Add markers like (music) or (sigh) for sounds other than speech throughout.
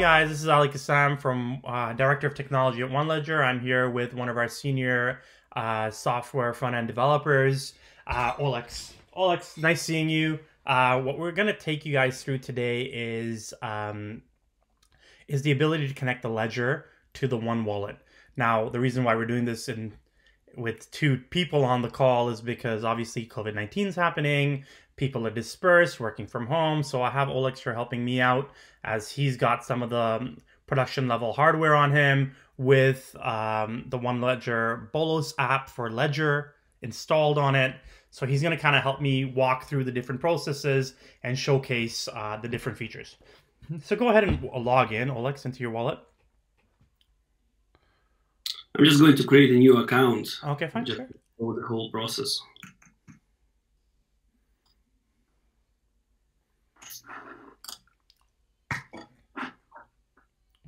guys, this is Aly Kassam from uh, Director of Technology at OneLedger. I'm here with one of our senior uh, software front end developers, uh, Olex. Olex, nice seeing you. Uh, what we're going to take you guys through today is um, is the ability to connect the ledger to the one wallet. Now, the reason why we're doing this in with two people on the call is because obviously COVID 19 is happening people are dispersed, working from home. So I have Olex for helping me out as he's got some of the um, production level hardware on him with um, the One Ledger Bolos app for Ledger installed on it. So he's going to kind of help me walk through the different processes and showcase uh, the different features. So go ahead and log in, Olex, into your wallet. I'm just going to create a new account. Okay, fine. Just sure. the whole process.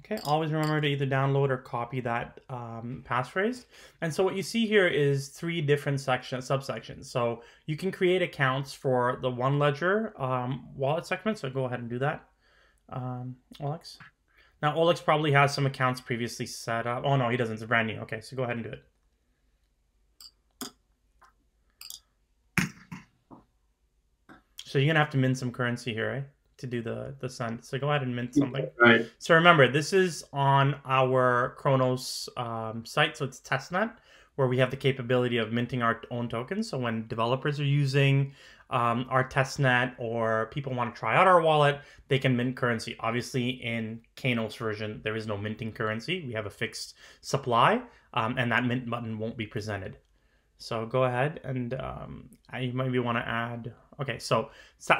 Okay, always remember to either download or copy that um, passphrase. And so what you see here is three different sections, subsections. So you can create accounts for the one ledger um, wallet segment. So go ahead and do that, um, Olex. Now, Olex probably has some accounts previously set up. Oh, no, he doesn't. It's brand new. Okay, so go ahead and do it. So you're going to have to mint some currency here, right? to do the the send. So go ahead and mint something. Right. So remember, this is on our Kronos um, site, so it's testnet, where we have the capability of minting our own tokens. So when developers are using um, our testnet or people want to try out our wallet, they can mint currency. Obviously, in Kainos version, there is no minting currency. We have a fixed supply, um, and that mint button won't be presented. So go ahead and um, you maybe want to add Okay, so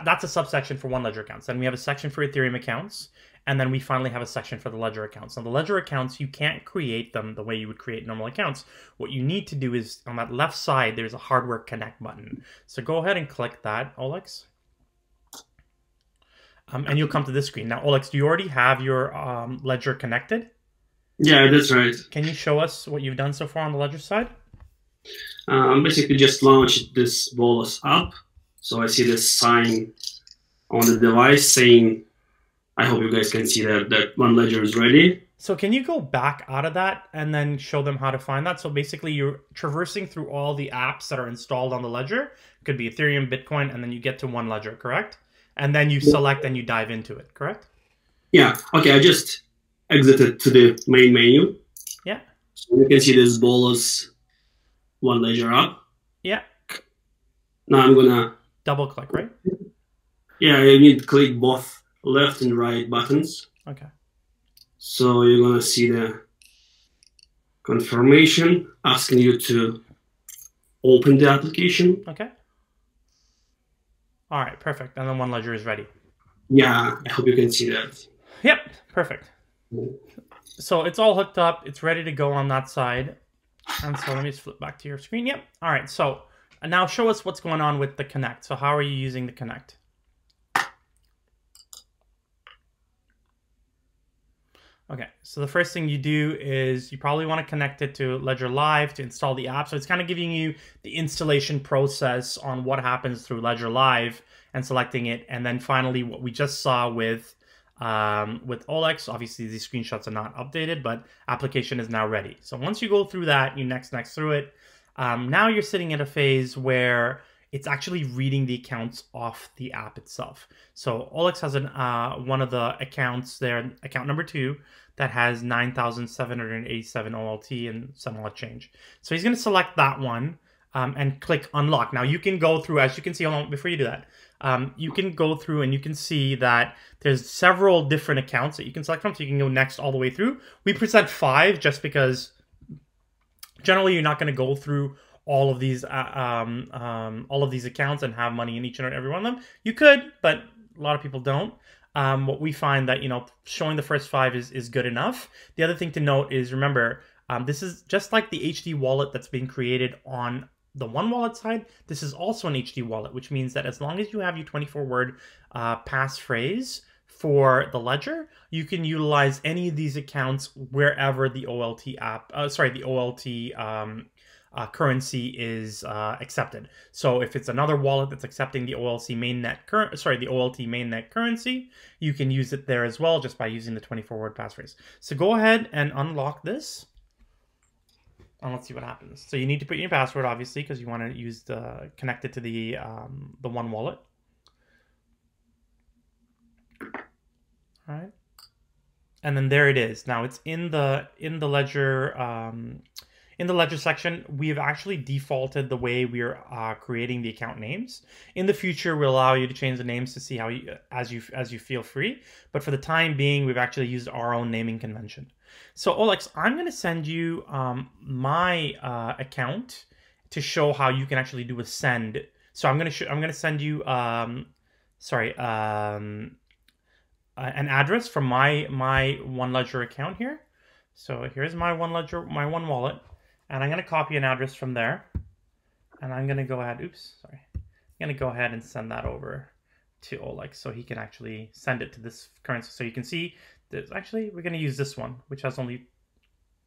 that's a subsection for one ledger accounts. Then we have a section for Ethereum accounts, and then we finally have a section for the ledger accounts. Now the ledger accounts, you can't create them the way you would create normal accounts. What you need to do is on that left side, there's a hardware connect button. So go ahead and click that, Olex. Um, and you'll come to this screen. Now, Olex, do you already have your um, ledger connected? Yeah, that's right. Can you show us what you've done so far on the ledger side? Um, I'm basically just launched this Bolos app so I see this sign on the device saying, I hope you guys can see that, that one ledger is ready. So can you go back out of that and then show them how to find that? So basically you're traversing through all the apps that are installed on the ledger. It could be Ethereum, Bitcoin, and then you get to one ledger, correct? And then you select and you dive into it, correct? Yeah. Okay, I just exited to the main menu. Yeah. So you can see this Bolos one ledger up. Yeah. Now I'm gonna double click, right? Yeah, you need to click both left and right buttons. Okay. So you're gonna see the confirmation asking you to open the application. Okay. All right, perfect. And then one ledger is ready. Yeah, I hope you can see that. Yep, perfect. So it's all hooked up. It's ready to go on that side. And so let me just flip back to your screen. Yep. All right. So and now show us what's going on with the Connect. So how are you using the Connect? Okay, so the first thing you do is you probably want to connect it to Ledger Live to install the app. So it's kind of giving you the installation process on what happens through Ledger Live and selecting it. And then finally, what we just saw with um, with Olex, obviously these screenshots are not updated, but application is now ready. So once you go through that, you next next through it, um, now you're sitting at a phase where it's actually reading the accounts off the app itself. So Olex has an uh, one of the accounts there, account number two, that has 9,787 OLT and some odd change. So he's going to select that one um, and click unlock. Now you can go through, as you can see, on, before you do that, um, you can go through and you can see that there's several different accounts that you can select from. So you can go next all the way through. We present five just because generally you're not going to go through all of these uh, um, um, all of these accounts and have money in each and every one of them. You could, but a lot of people don't. Um, what we find that you know showing the first five is is good enough. The other thing to note is remember um, this is just like the HD wallet that's being created on the one wallet side. This is also an HD wallet, which means that as long as you have your 24 word uh, passphrase for the ledger, you can utilize any of these accounts wherever the OLT app, uh, sorry, the OLT um, uh, currency is uh, accepted. So if it's another wallet that's accepting the OLC mainnet current, sorry, the OLT mainnet currency, you can use it there as well just by using the 24 word passphrase. So go ahead and unlock this. And let's see what happens. So you need to put in your password, obviously, because you want to use the connect it to the um, the one wallet. All right, and then there it is. Now it's in the in the ledger um, in the ledger section, we've actually defaulted the way we're uh, creating the account names. In the future, we'll allow you to change the names to see how you as you as you feel free. But for the time being, we've actually used our own naming convention. So Olex, I'm going to send you um, my uh, account to show how you can actually do a send. So I'm going to I'm going to send you um, sorry um, Uh, an address from my my one ledger account here. So here's my one ledger my one wallet. And I'm going to copy an address from there. And I'm going to go ahead, oops, sorry. I'm going to go ahead and send that over to Oleg so he can actually send it to this currency. So you can see that actually we're going to use this one, which has only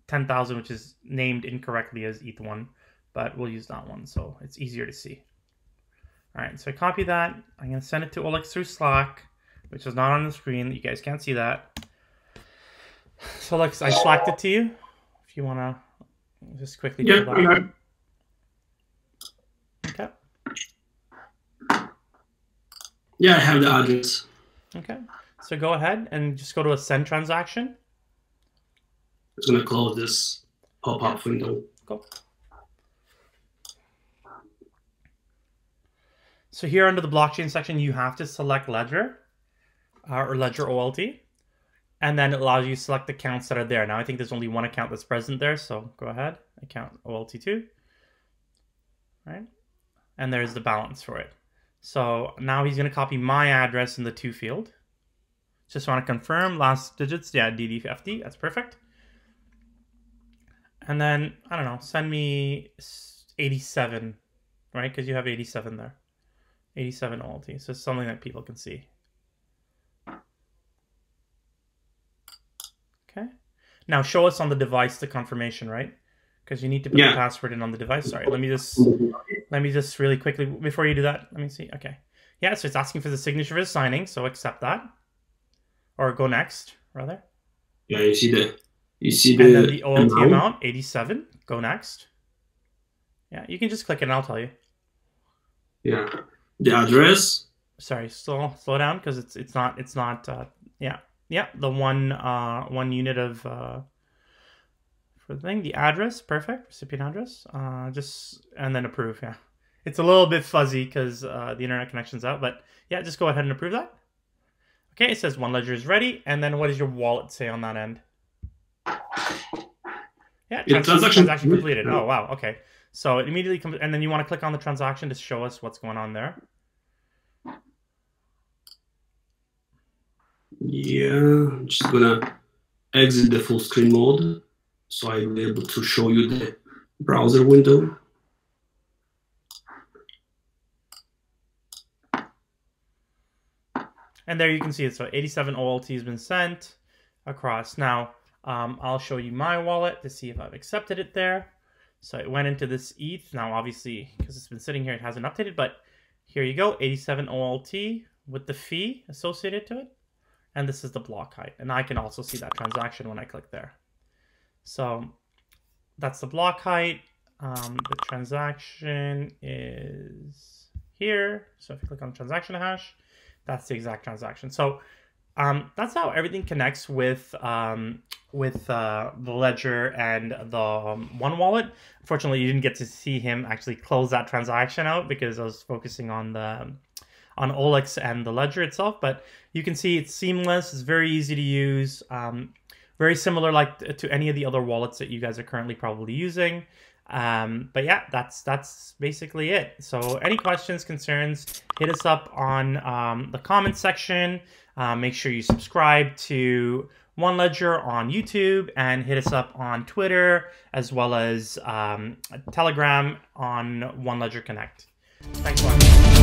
10,000, which is named incorrectly as ETH1, but we'll use that one so it's easier to see. All right, so I copy that. I'm going to send it to Oleg through Slack, which is not on the screen. You guys can't see that. So like I slacked it to you if you want to just quickly yeah, that. Okay. Yeah, I have the address. Okay. So go ahead and just go to a send transaction. It's gonna close this pop-up yeah. window. Go. So here under the blockchain section, you have to select Ledger uh, or Ledger OLT and then it allows you to select the accounts that are there. Now I think there's only one account that's present there, so go ahead, account OLT2, right? And there's the balance for it. So now he's gonna copy my address in the to field. Just wanna confirm last digits, yeah, DDFD, that's perfect. And then, I don't know, send me 87, right? Because you have 87 there. 87 OLT, so something that people can see. Okay. Now show us on the device the confirmation, right? Because you need to put yeah. the password in on the device. Sorry, let me just (laughs) let me just really quickly before you do that. Let me see. Okay. Yeah, so it's asking for the signature for signing, so accept that, or go next rather. Yeah, you see the you see the and then the OLT amount, amount eighty-seven. Go next. Yeah, you can just click it, and I'll tell you. Yeah, the address. Sorry, slow slow down because it's it's not it's not uh, yeah yeah, the one uh, one unit of uh, for the thing, the address, perfect, recipient address. Uh, just and then approve. Yeah, it's a little bit fuzzy because uh, the internet connection's out, but yeah, just go ahead and approve that. Okay, it says one ledger is ready, and then what does your wallet say on that end? Yeah, trans- transaction, transaction completed. Oh wow, okay. So it immediately comes, and then you want to click on the transaction to show us what's going on there. Yeah, I'm just gonna exit the full screen mode so I'll be able to show you the browser window. And there you can see it. So 87 OLT has been sent across. Now, um, I'll show you my wallet to see if I've accepted it there. So it went into this ETH. Now, obviously, because it's been sitting here, it hasn't updated, but here you go, 87 OLT with the fee associated to it and this is the block height. And I can also see that transaction when I click there. So that's the block height. Um, the transaction is here. So if you click on transaction hash, that's the exact transaction. So um, that's how everything connects with um, with uh, the ledger and the um, one wallet. Unfortunately, you didn't get to see him actually close that transaction out because I was focusing on the on Olex and the ledger itself, but you can see it's seamless. It's very easy to use. Um, very similar like to any of the other wallets that you guys are currently probably using. Um, but yeah, that's that's basically it. So any questions, concerns, hit us up on um, the comment section. Uh, make sure you subscribe to One Ledger on YouTube and hit us up on Twitter as well as um, Telegram on One Ledger Connect. Thanks a.